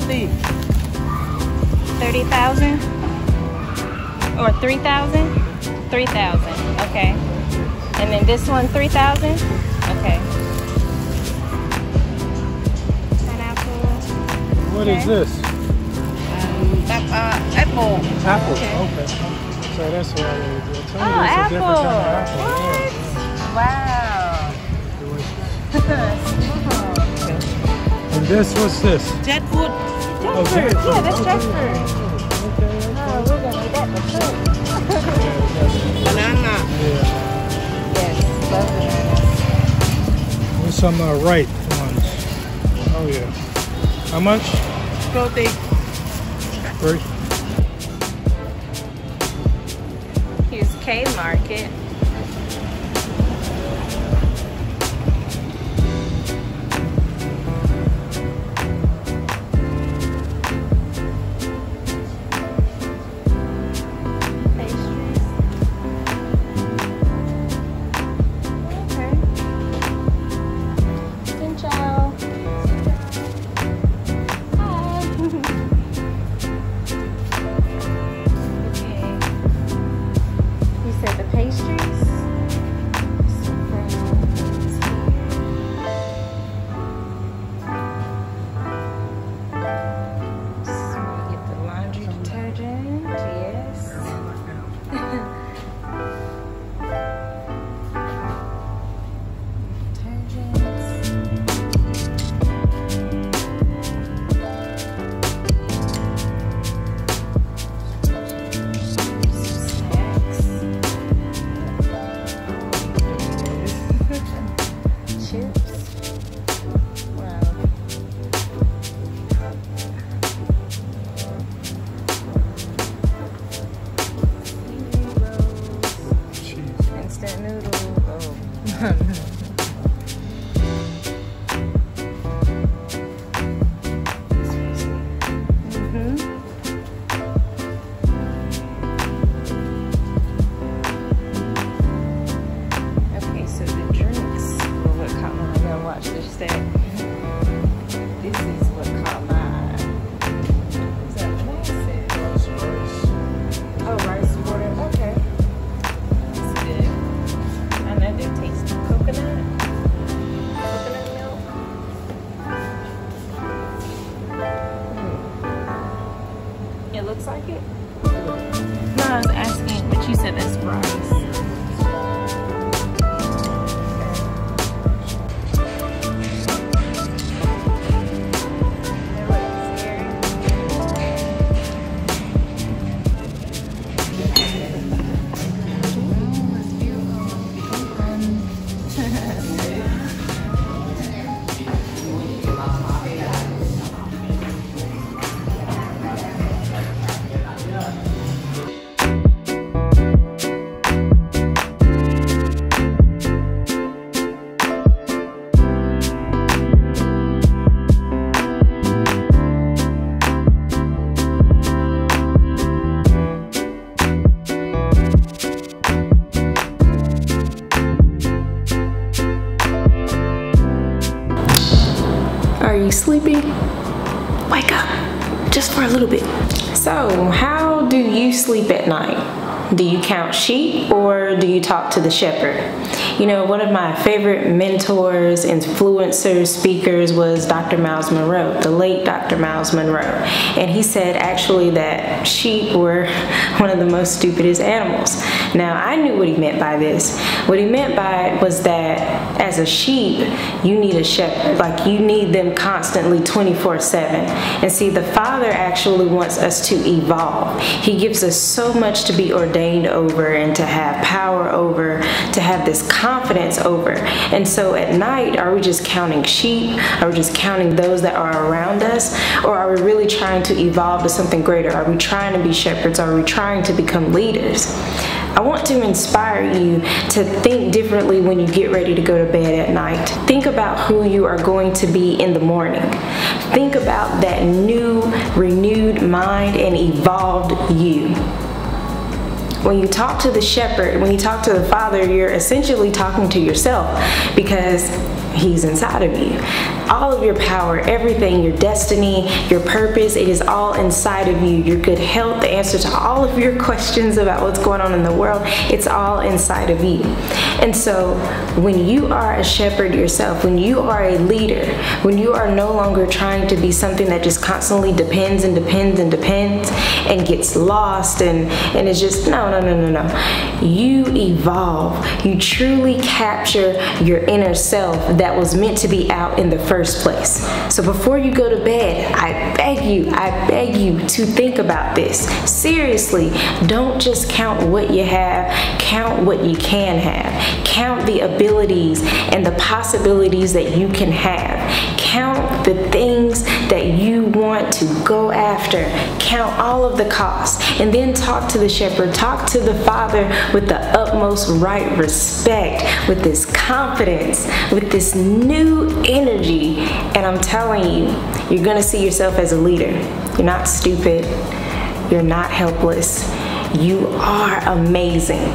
40. 30,000? Or 3,000? 3,000, okay. And then this one, 3,000? Okay. Pineapple. What is Okay. this? That, uh, apple. Apple. Okay. Okay. So that's what I would do. Tell Oh, there's a different apple. kind of apple. What? Yeah, Wow. delicious. And this, what's this? Jackfruit. Oh, Jackfruit. jackfruit. Yeah, that's Okay. jackfruit. Okay. Oh, we're gonna eat that for. Banana. Yeah. yes, love bananas. There's some uh, ripe ones. Oh yeah. How much? 40. Three. Here's K Market. Are? Wake up just for a little bit. So, how do you sleep at night? Do you count sheep or do you talk to the shepherd? You know, one of my favorite mentors, influencers, speakers was Dr. Myles Munroe, the late Dr. Myles Munroe. And he said actually that sheep were one of the most stupidest animals. Now, I knew what he meant by this. What he meant by it was that as a sheep, you need a shepherd. Like you need them constantly 24 7. And see, the Father actually wants us to evolve. He gives us so much to be ordained over and to have power over, to have this confidence over. And so at night, are we just counting sheep? Are we just counting those that are around us? Or are we really trying to evolve to something greater? Are we trying to be shepherds? Are we trying to become leaders? I want to inspire you to think differently when you get ready to go to bed at night. Think about who you are going to be in the morning. Think about that new, renewed mind and evolved you. When you talk to the shepherd, when you talk to the father, you're essentially talking to yourself because He's inside of you. All of your power, everything, your destiny, your purpose, it is all inside of you. Your good health, the answer to all of your questions about what's going on in the world, it's all inside of you. And so when you are a shepherd yourself, when you are a leader, when you are no longer trying to be something that just constantly depends and depends and depends and gets lost and, and it's just, no, no, no, no, no. You evolve. You truly capture your inner self that was meant to be out in the first place. So before you go to bed, I beg you, I beg you to think about this. Seriously, don't just count what you have, count what you can have. Count the abilities and the possibilities that you can have. Count the things that you want to go after. Count all of the costs and then talk to the shepherd, talk to the father with the utmost right respect, with this confidence, with this new energy. And I'm telling you, you're gonna see yourself as a leader. You're not stupid, you're not helpless, you are amazing.